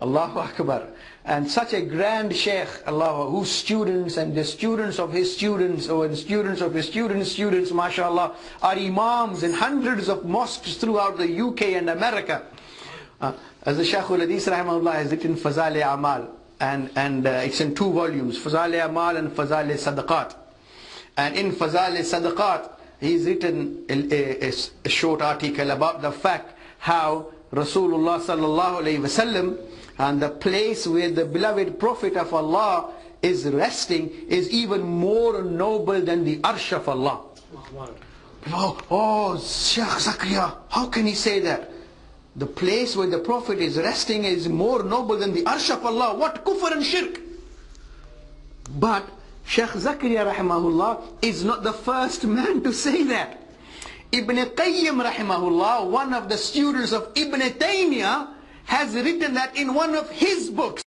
Allahu Akbar. And such a grand Sheikh, Allah, whose students and the students of his students or the students of his students' students, mashallah, are imams in hundreds of mosques throughout the UK and America. Uh, as the Shaykh al-Hadith rahimahullah has written Fazal Amal and, and uh, it's in two volumes, Fazal Amal and Fazal Sadaqat. And in Fazal Sadaqat, he's written a, a, a short article about the fact how Rasulullah sallallahu alayhi wa wasallam and the place where the beloved Prophet of Allah is resting is even more noble than the arsh of Allah. Oh, oh Shaykh Zakaria, how can he say that? The place where the Prophet is resting is more noble than the arsh of Allah. What kufr and shirk? But Shaykh Zakaria rahimahullah is not the first man to say that. Ibn Qayyim rahimahullah, one of the students of Ibn Taymiyyah, has written that in one of his books.